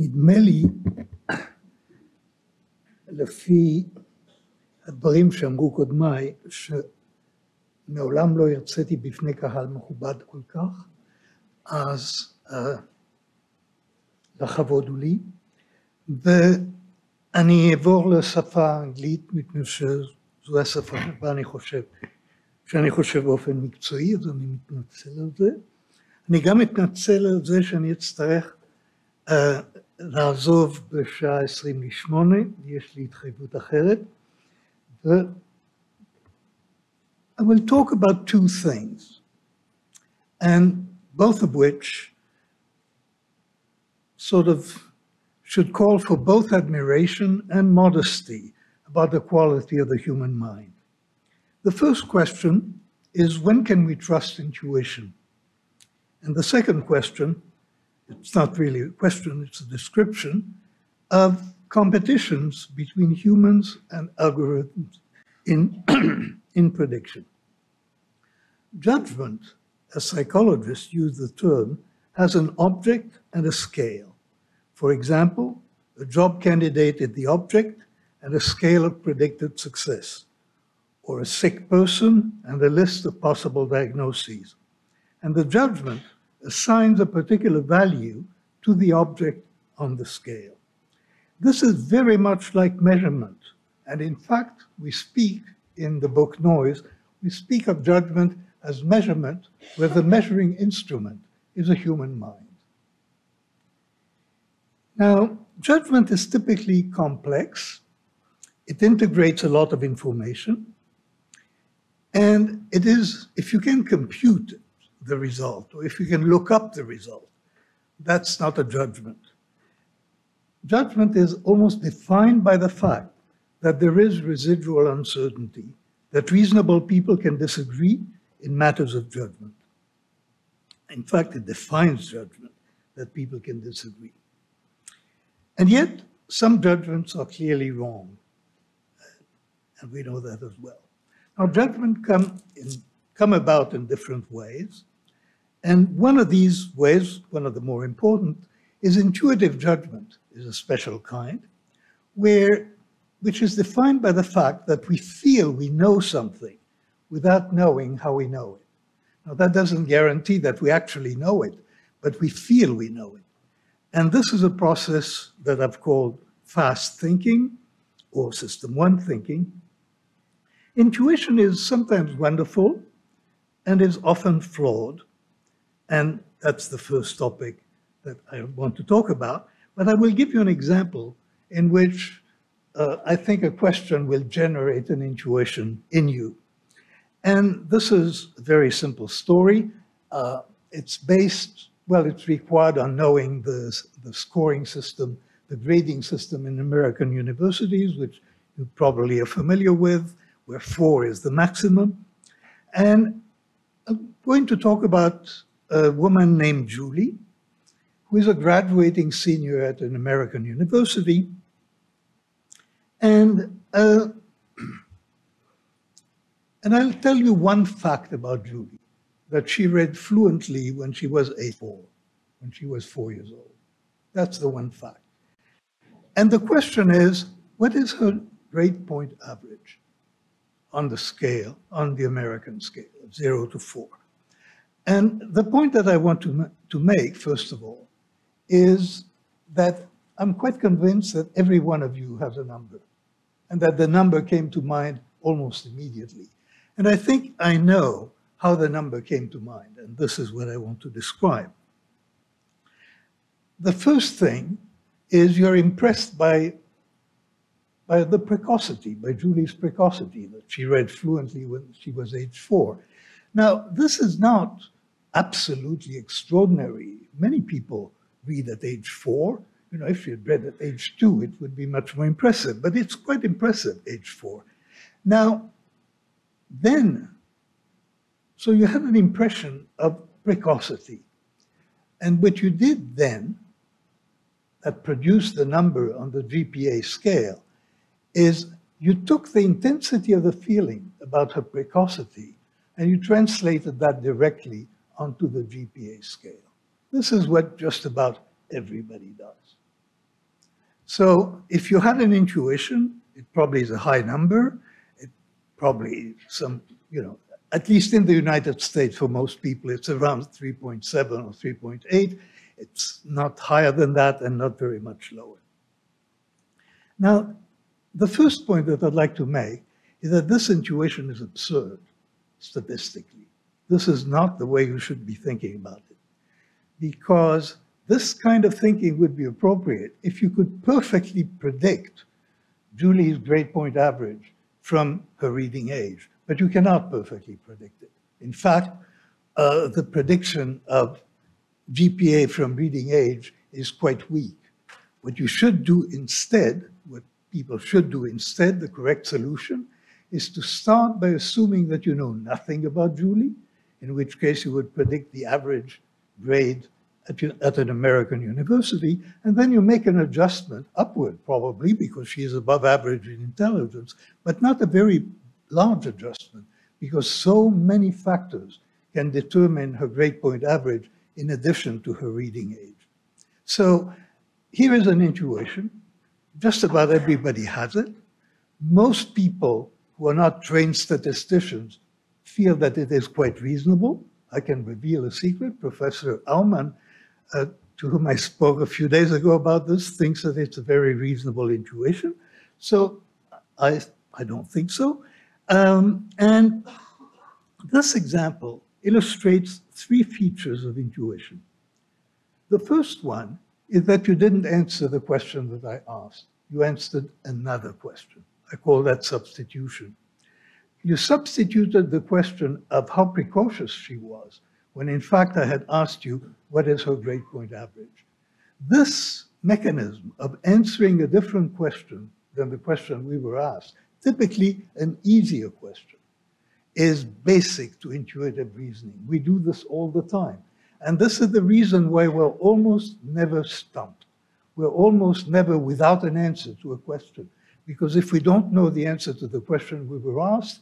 נדמה לי, לפי הדברים שאמרו קודמיי, שמעולם לא הרציתי בפני קהל מכובד כל כך, אז uh, לכבוד הוא לי. ואני אעבור לשפה האנגלית, מפני שזו השפה שבה אני חושב, שאני חושב באופן מקצועי, אז אני מתנצל על זה. אני גם מתנצל על זה שאני אצטרך uh, לעזוב בשעה עשרים לשמונה, יש לי התחייבות אחרת. ו- I will talk about two things, and both of which sort of should call for both admiration and modesty about the quality of the human mind. The first question is when can we trust intuition? And the second question, it's not really a question, it's a description of competitions between humans and algorithms in, in prediction. Judgment, as psychologists use the term, has an object and a scale. For example, a job candidate is the object and a scale of predicted success, or a sick person and a list of possible diagnoses. And the judgment assigns a particular value to the object on the scale. This is very much like measurement. And in fact, we speak in the book Noise, we speak of judgment as measurement, where the measuring instrument is a human mind. Now, judgment is typically complex. It integrates a lot of information. And it is, if you can compute the result, or if you can look up the result, that's not a judgment. Judgment is almost defined by the fact that there is residual uncertainty, that reasonable people can disagree in matters of judgment. In fact, it defines judgment that people can disagree. And yet, some judgments are clearly wrong, and we know that as well. Now, judgment come, in, come about in different ways, and one of these ways, one of the more important, is intuitive judgment is a special kind, where, which is defined by the fact that we feel we know something without knowing how we know it. Now, that doesn't guarantee that we actually know it, but we feel we know it. And this is a process that I've called fast thinking or system one thinking. Intuition is sometimes wonderful and is often flawed. And that's the first topic that I want to talk about. But I will give you an example in which uh, I think a question will generate an intuition in you. And this is a very simple story. Uh, it's based, well, it's required on knowing the, the scoring system, the grading system in American universities, which you probably are familiar with, where four is the maximum. And I'm going to talk about a woman named Julie, who is a graduating senior at an American university. And, uh, and I'll tell you one fact about Julie, that she read fluently when she was eight, four, when she was four years old. That's the one fact. And the question is, what is her grade point average on the scale, on the American scale, of zero to four? And the point that I want to, to make, first of all, is that I'm quite convinced that every one of you has a number and that the number came to mind almost immediately. And I think I know how the number came to mind, and this is what I want to describe. The first thing is you're impressed by, by the precocity, by Julie's precocity, that she read fluently when she was age four. Now, this is not absolutely extraordinary. Many people read at age four. You know, if you'd read at age two, it would be much more impressive, but it's quite impressive, age four. Now, then, so you had an impression of precocity. And what you did then, that produced the number on the GPA scale, is you took the intensity of the feeling about her precocity and you translated that directly onto the GPA scale. This is what just about everybody does. So if you had an intuition, it probably is a high number. It probably some, you know, at least in the United States, for most people, it's around 3.7 or 3.8. It's not higher than that and not very much lower. Now, the first point that I'd like to make is that this intuition is absurd statistically. This is not the way you should be thinking about it. Because this kind of thinking would be appropriate if you could perfectly predict Julie's grade point average from her reading age, but you cannot perfectly predict it. In fact, uh, the prediction of GPA from reading age is quite weak. What you should do instead, what people should do instead, the correct solution, is to start by assuming that you know nothing about Julie, in which case you would predict the average grade at, at, an American university, and then you make an adjustment upward, probably because she is above average in intelligence, but not a very large adjustment, because so many factors can determine her grade point average in addition to her reading age. So here is an intuition. Just about everybody has it. Most people who are not trained statisticians feel that it is quite reasonable. I can reveal a secret. Professor Aumann, uh, to whom I spoke a few days ago about this, thinks that it's a very reasonable intuition. So I, I don't think so. Um, and this example illustrates three features of intuition. The first one is that you didn't answer the question that I asked. You answered another question. I call that substitution. You substituted the question of how precocious she was, when in fact I had asked you, what is her grade point average? This mechanism of answering a different question than the question we were asked, typically an easier question, is basic to intuitive reasoning. We do this all the time. And this is the reason why we're almost never stumped. We're almost never without an answer to a question. Because if we don't know the answer to the question we were asked,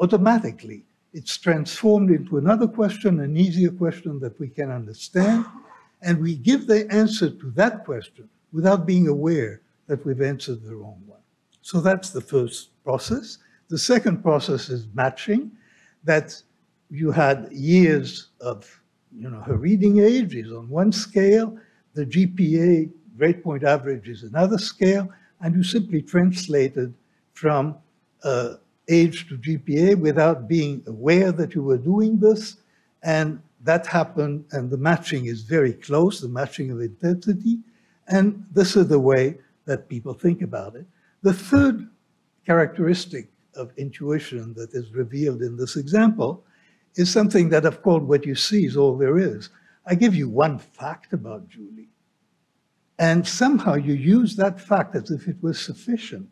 automatically it's transformed into another question, an easier question that we can understand, and we give the answer to that question without being aware that we've answered the wrong one. So that's the first process. The second process is matching, that you had years of, you know, her reading age is on one scale, the GPA grade point average is another scale, and you simply translated from uh, age to GPA without being aware that you were doing this. And that happened, and the matching is very close, the matching of intensity. And this is the way that people think about it. The third characteristic of intuition that is revealed in this example is something that I've called what you see is all there is. I give you one fact about Julie, and somehow you use that fact as if it was sufficient.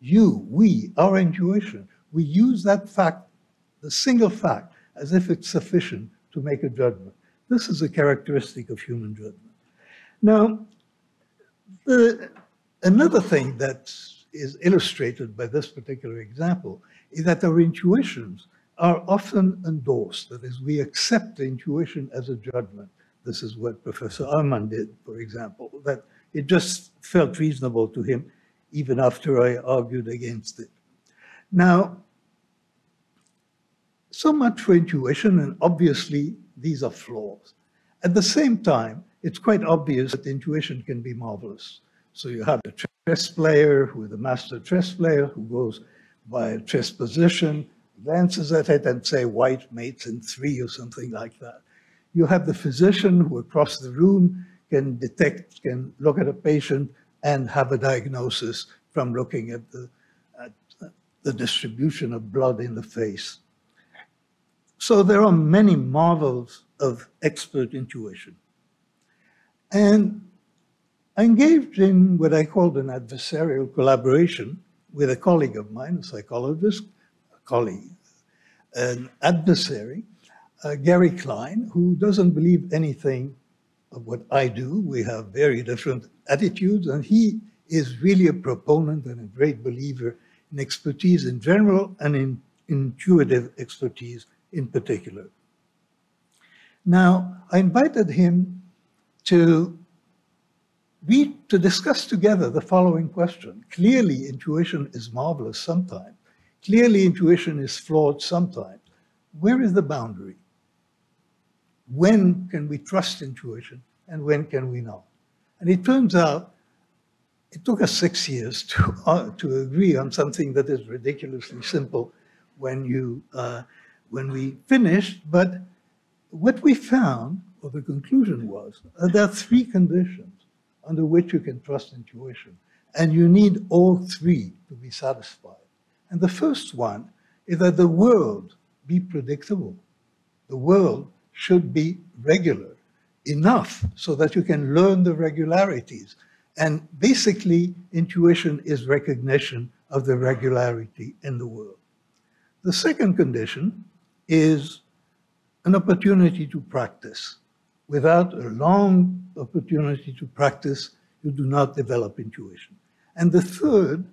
You, we, our intuition, we use that fact, the single fact, as if it's sufficient to make a judgment. This is a characteristic of human judgment. Now, the, another thing that is illustrated by this particular example is that our intuitions are often endorsed. That is, we accept the intuition as a judgment. This is what Professor Aumann did, for example, that it just felt reasonable to him even after I argued against it. Now, so much for intuition, and obviously these are flaws. At the same time, it's quite obvious that intuition can be marvelous. So you have a chess player who is a master chess player who goes by a chess position, glances at it and say white mates in three or something like that. You have the physician who across the room can detect, can look at a patient and have a diagnosis from looking at the, at the distribution of blood in the face. So there are many marvels of expert intuition. And I engaged in what I called an adversarial collaboration with a colleague of mine, a psychologist, a colleague, an adversary, uh, Gary Klein, who doesn't believe anything of what I do. We have very different attitudes, and he is really a proponent and a great believer in expertise in general and in intuitive expertise in particular. Now, I invited him to we to discuss together the following question. Clearly, intuition is marvelous sometimes. Clearly, intuition is flawed sometimes. Where is the boundary? When can we trust intuition and when can we not? And it turns out it took us six years to, uh, to agree on something that is ridiculously simple when, you, uh, when we finished. But what we found, or the conclusion was, uh, there are three conditions under which you can trust intuition. And you need all three to be satisfied. And the first one is that the world be predictable. The world should be regular enough so that you can learn the regularities. And basically, intuition is recognition of the regularity in the world. The second condition is an opportunity to practice. Without a long opportunity to practice, you do not develop intuition. And the third,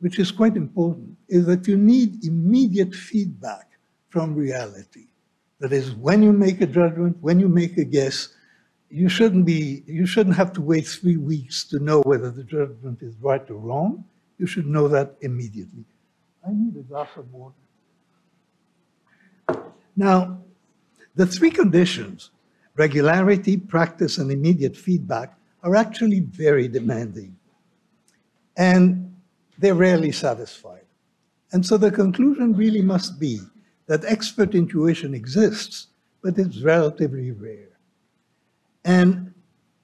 which is quite important, is that you need immediate feedback from reality. That is, when you make a judgment, when you make a guess, you shouldn't be, you shouldn't have to wait three weeks to know whether the judgment is right or wrong. You should know that immediately. I need a glass of water. Now, the three conditions, regularity, practice, and immediate feedback, are actually very demanding. And they're rarely satisfied. And so the conclusion really must be that expert intuition exists, but it's relatively rare. And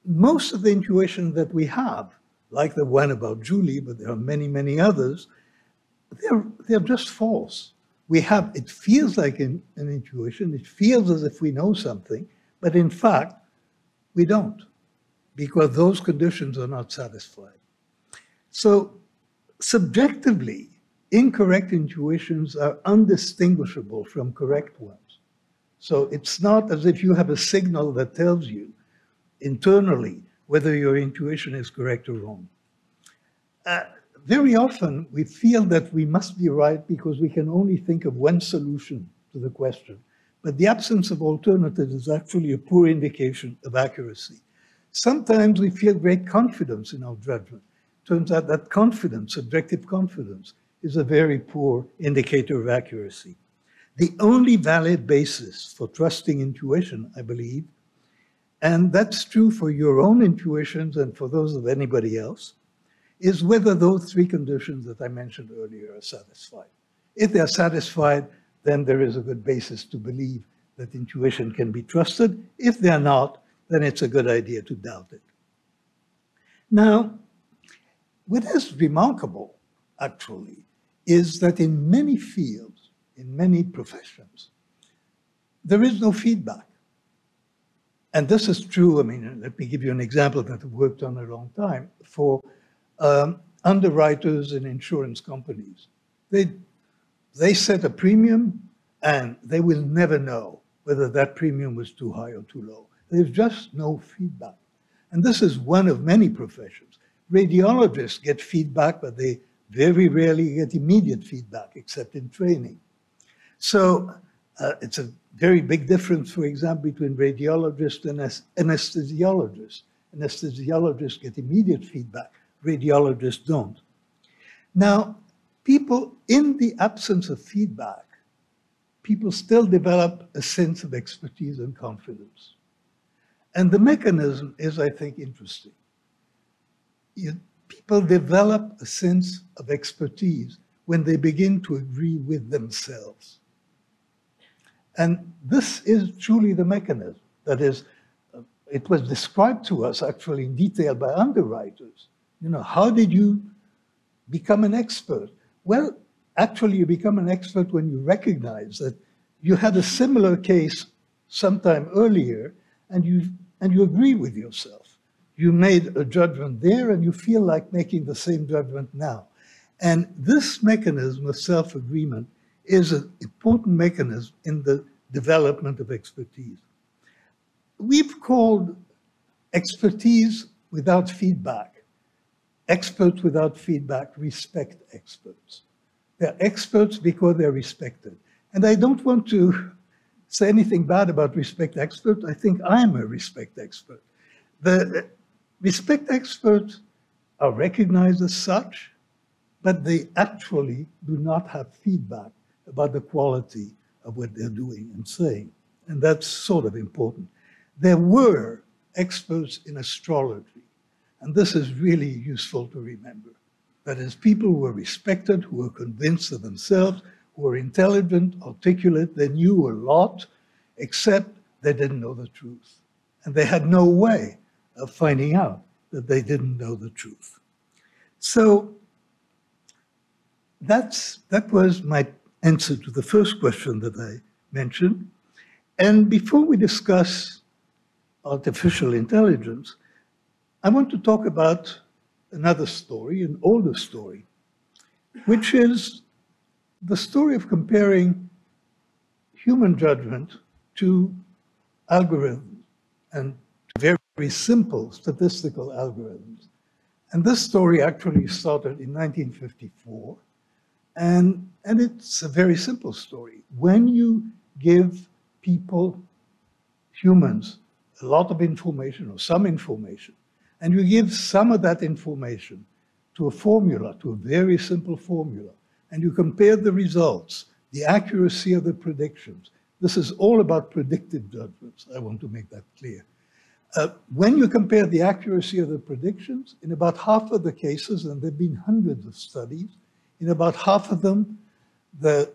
most of the intuition that we have, like the one about Julie, but there are many, many others, they're, they're just false. We have, it feels like an, an intuition, it feels as if we know something, but in fact, we don't, because those conditions are not satisfied. So subjectively, incorrect intuitions are undistinguishable from correct ones. So it's not as if you have a signal that tells you internally whether your intuition is correct or wrong. Uh, very often we feel that we must be right because we can only think of one solution to the question. But the absence of alternatives is actually a poor indication of accuracy. Sometimes we feel great confidence in our judgment. Turns out that confidence, subjective confidence, is a very poor indicator of accuracy. The only valid basis for trusting intuition, I believe, and that's true for your own intuitions and for those of anybody else, is whether those three conditions that I mentioned earlier are satisfied. If they're satisfied, then there is a good basis to believe that intuition can be trusted. If they're not, then it's a good idea to doubt it. Now, what is remarkable, actually, is that in many fields, in many professions, there is no feedback. And this is true, I mean, let me give you an example that I've worked on a long time. For um, underwriters and insurance companies, they, they set a premium and they will never know whether that premium was too high or too low. There's just no feedback. And this is one of many professions. Radiologists get feedback, but they very rarely get immediate feedback except in training. So uh, it's a very big difference, for example, between radiologists and anesthesiologists. Anesthesiologists get immediate feedback, radiologists don't. Now, people, in the absence of feedback, people still develop a sense of expertise and confidence. And the mechanism is, I think, interesting. You, people develop a sense of expertise when they begin to agree with themselves. And this is truly the mechanism. That is, it was described to us actually in detail by underwriters. You know, how did you become an expert? Well, actually, you become an expert when you recognize that you had a similar case sometime earlier and you, and you agree with yourself you made a judgment there and you feel like making the same judgment now. And this mechanism of self-agreement is an important mechanism in the development of expertise. We've called expertise without feedback, experts without feedback respect experts. They're experts because they're respected. And I don't want to say anything bad about respect experts. I think I'm a respect expert. The, respect experts are recognized as such, but they actually do not have feedback about the quality of what they're doing and saying. And that's sort of important. There were experts in astrology, and this is really useful to remember. That is, people who were respected, who were convinced of themselves, who were intelligent, articulate, they knew a lot, except they didn't know the truth. And they had no way of finding out that they didn't know the truth. So that's, that was my answer to the first question that I mentioned. And before we discuss artificial intelligence, I want to talk about another story, an older story, which is the story of comparing human judgment to algorithms and very, simple statistical algorithms. And this story actually started in 1954. And, and it's a very simple story. When you give people, humans, a lot of information or some information, and you give some of that information to a formula, to a very simple formula, and you compare the results, the accuracy of the predictions. This is all about predictive judgments. I want to make that clear. Uh, when you compare the accuracy of the predictions, in about half of the cases, and there have been hundreds of studies, in about half of them, the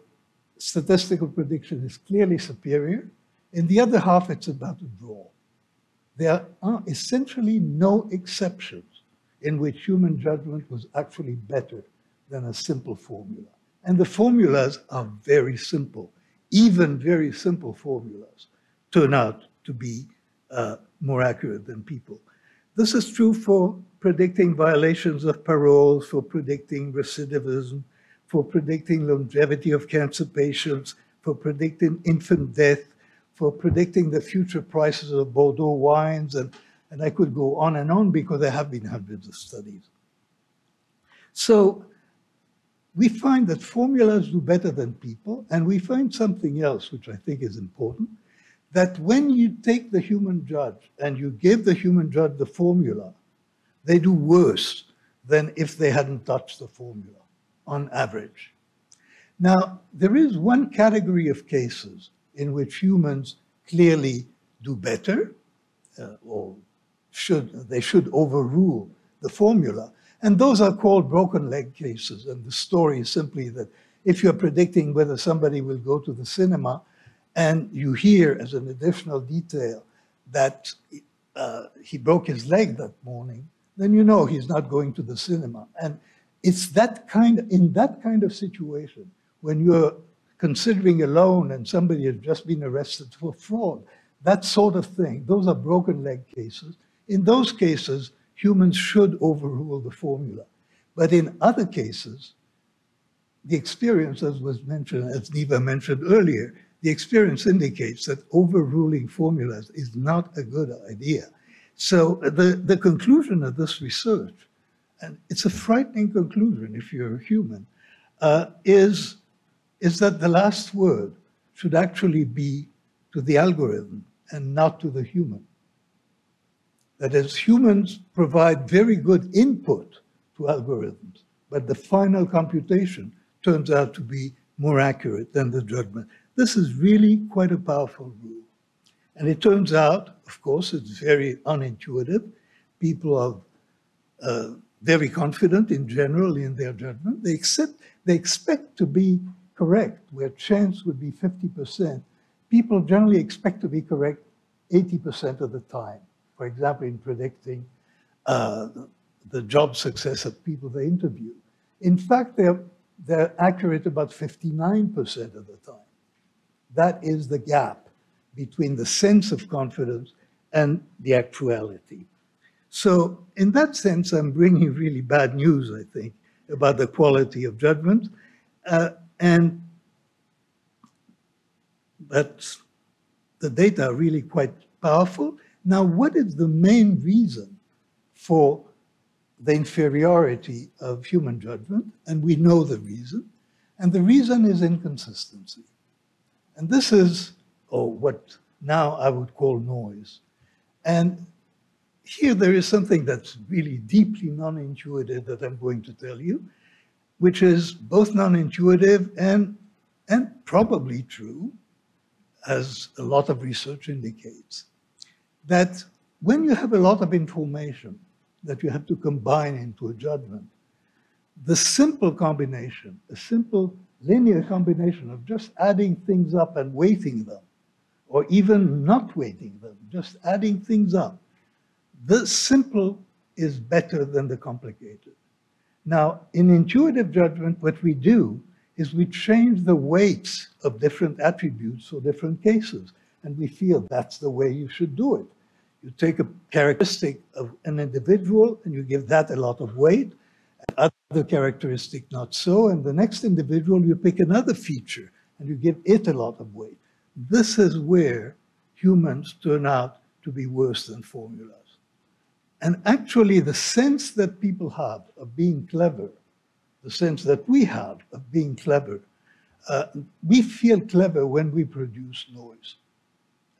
statistical prediction is clearly superior. In the other half, it's about a draw. There are essentially no exceptions in which human judgment was actually better than a simple formula. And the formulas are very simple. Even very simple formulas turn out to be uh, more accurate than people. This is true for predicting violations of parole, for predicting recidivism, for predicting longevity of cancer patients, for predicting infant death, for predicting the future prices of Bordeaux wines, and, and I could go on and on because there have been hundreds of studies. So we find that formulas do better than people, and we find something else which I think is important, that when you take the human judge and you give the human judge the formula, they do worse than if they hadn't touched the formula on average. Now, there is one category of cases in which humans clearly do better, uh, or should they should overrule the formula, and those are called broken leg cases. And the story is simply that if you're predicting whether somebody will go to the cinema, and you hear as an additional detail that uh, he broke his leg that morning, then you know he's not going to the cinema. And it's that kind, in that kind of situation, when you're considering a loan and somebody has just been arrested for fraud, that sort of thing, those are broken leg cases. In those cases, humans should overrule the formula. But in other cases, the experience, as was mentioned, as Niva mentioned earlier, the experience indicates that overruling formulas is not a good idea. So the, the conclusion of this research, and it's a frightening conclusion if you're a human, uh, is, is that the last word should actually be to the algorithm and not to the human. That is, humans provide very good input to algorithms, but the final computation turns out to be more accurate than the judgment. This is really quite a powerful rule. And it turns out, of course, it's very unintuitive. People are uh, very confident in general in their judgment. They accept, they expect to be correct, where chance would be 50%. People generally expect to be correct 80% of the time. For example, in predicting uh, the job success of people they interview. In fact, they're, they're accurate about 59% of the time. That is the gap between the sense of confidence and the actuality. So in that sense, I'm bringing really bad news, I think, about the quality of judgment. Uh, and but the data are really quite powerful. Now, what is the main reason for the inferiority of human judgment? And we know the reason. And the reason is inconsistency. And this is or what now I would call noise. And here there is something that's really deeply non-intuitive that I'm going to tell you, which is both non-intuitive and, and probably true, as a lot of research indicates, that when you have a lot of information that you have to combine into a judgment, the simple combination, a simple linear combination of just adding things up and weighting them, or even not weighting them, just adding things up, the simple is better than the complicated. Now, in intuitive judgment, what we do is we change the weights of different attributes for different cases, and we feel that's the way you should do it. You take a characteristic of an individual and you give that a lot of weight, and other characteristic not so, and the next individual you pick another feature and you give it a lot of weight. This is where humans turn out to be worse than formulas. And actually the sense that people have of being clever, the sense that we have of being clever, uh, we feel clever when we produce noise.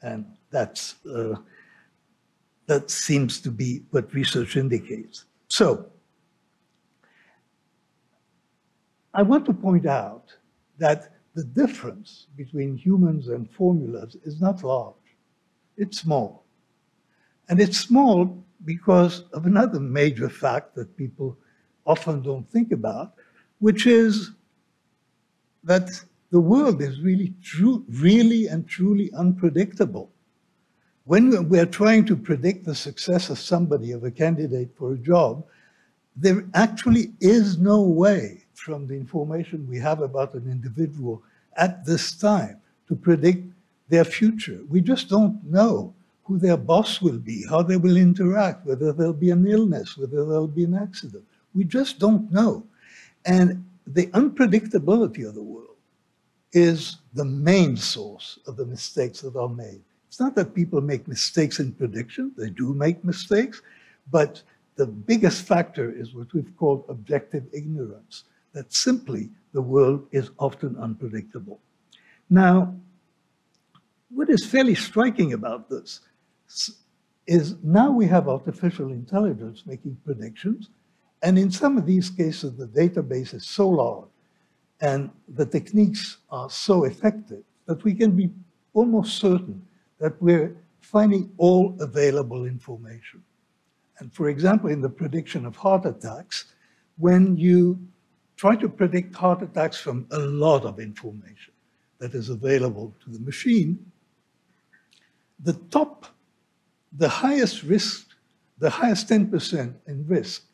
And that's, uh, that seems to be what research indicates. So I want to point out that the difference between humans and formulas is not large. It's small. And it's small because of another major fact that people often don't think about, which is that the world is really true, really and truly unpredictable. When we're trying to predict the success of somebody, of a candidate for a job, there actually is no way from the information we have about an individual at this time to predict their future. We just don't know who their boss will be, how they will interact, whether there'll be an illness, whether there'll be an accident. We just don't know. And the unpredictability of the world is the main source of the mistakes that are made. It's not that people make mistakes in prediction, they do make mistakes, but the biggest factor is what we've called objective ignorance that simply the world is often unpredictable. Now, what is fairly striking about this is now we have artificial intelligence making predictions, and in some of these cases, the database is so large and the techniques are so effective that we can be almost certain that we're finding all available information. And for example, in the prediction of heart attacks, when you try to predict heart attacks from a lot of information that is available to the machine, the top, the highest risk, the highest 10% in risk,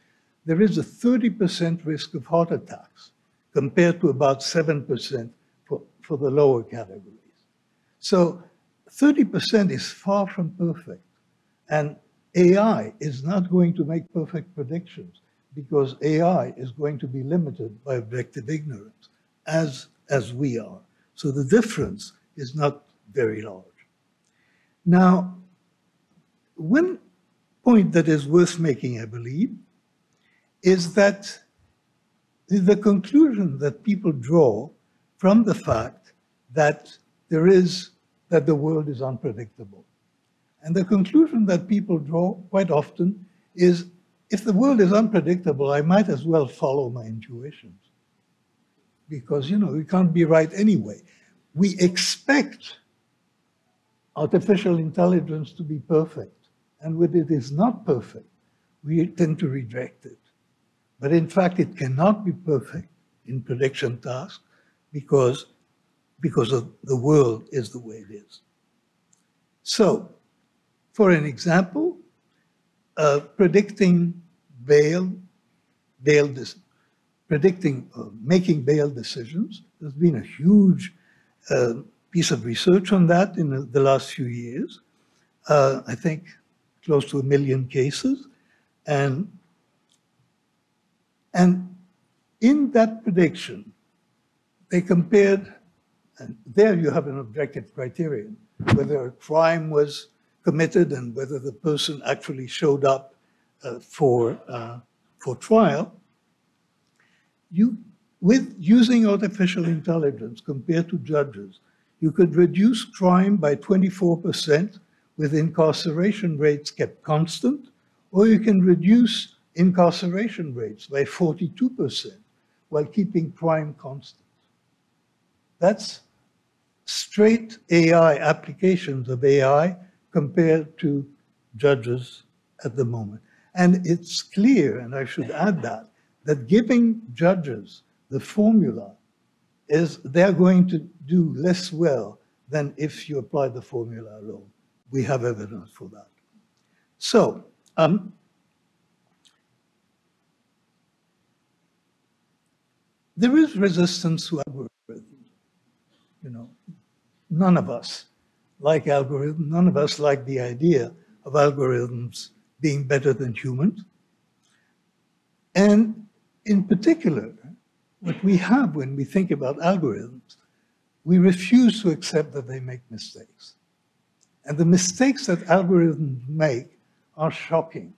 there is a 30% risk of heart attacks compared to about 7% for, for the lower categories. So 30% is far from perfect. And AI is not going to make perfect predictions because AI is going to be limited by objective ignorance, as, as we are. So the difference is not very large. Now, one point that is worth making, I believe, is that the conclusion that people draw from the fact that there is, that the world is unpredictable. And the conclusion that people draw quite often is if the world is unpredictable, I might as well follow my intuitions. Because, you know, we can't be right anyway. We expect artificial intelligence to be perfect. And when it is not perfect, we tend to reject it. But in fact, it cannot be perfect in prediction tasks because, because of the world is the way it is. So, for an example, uh, predicting bail, bail predicting, uh, making bail decisions. There's been a huge uh, piece of research on that in the last few years. Uh, I think close to a million cases. And, and in that prediction, they compared, and there you have an objective criterion, whether a crime was committed and whether the person actually showed up uh, for, uh, for trial, you, with using artificial intelligence compared to judges, you could reduce crime by 24% with incarceration rates kept constant or you can reduce incarceration rates by 42% while keeping crime constant. That's straight AI applications of AI compared to judges at the moment. And it's clear, and I should add that, that giving judges the formula is they're going to do less well than if you apply the formula alone. We have evidence for that. So, um, there is resistance to algorithms. You know, none of us like algorithms, none of us like the idea of algorithms being better than humans. And in particular, what we have when we think about algorithms, we refuse to accept that they make mistakes. And the mistakes that algorithms make are shocking.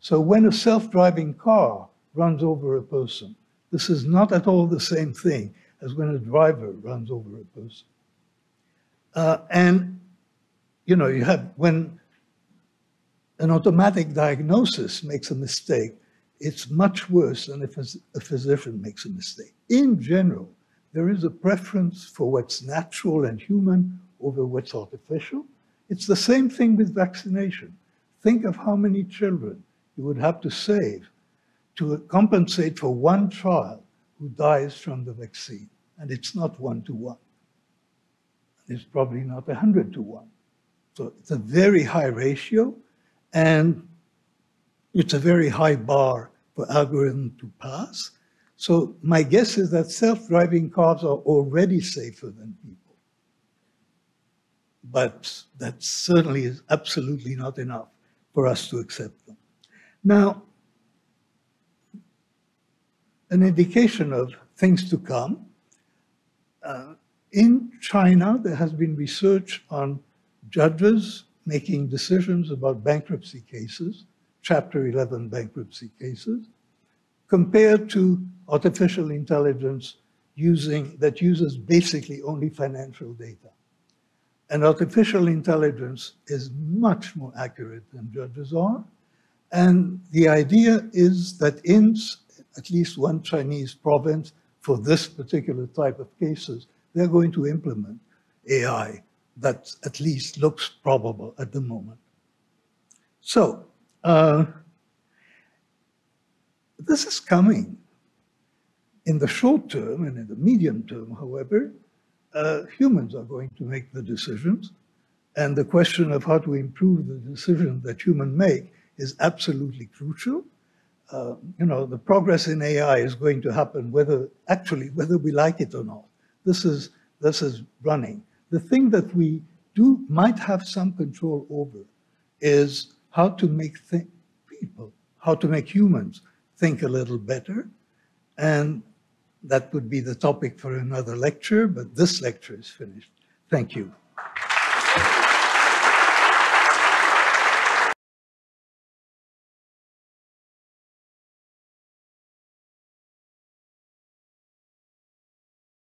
So when a self-driving car runs over a person, this is not at all the same thing as when a driver runs over a person. Uh, and, you know, you have, when an automatic diagnosis makes a mistake, it's much worse than if a physician makes a mistake. In general, there is a preference for what's natural and human over what's artificial. It's the same thing with vaccination. Think of how many children you would have to save to compensate for one child who dies from the vaccine. And it's not one to one. It's probably not 100 to one. So it's a very high ratio. And it's a very high bar for algorithm to pass. So my guess is that self-driving cars are already safer than people. But that certainly is absolutely not enough for us to accept them. Now, an indication of things to come. Uh, in China, there has been research on judges making decisions about bankruptcy cases Chapter 11 bankruptcy cases, compared to artificial intelligence using that uses basically only financial data. And artificial intelligence is much more accurate than judges are. And the idea is that in at least one Chinese province, for this particular type of cases, they're going to implement AI that at least looks probable at the moment. So uh, this is coming. In the short term and in the medium term, however, uh, humans are going to make the decisions. And the question of how to improve the decision that humans make is absolutely crucial. Uh, you know, the progress in AI is going to happen whether, actually, whether we like it or not. This is, this is running. The thing that we do, might have some control over is how to make people, how to make humans think a little better. And that would be the topic for another lecture, but this lecture is finished. Thank you.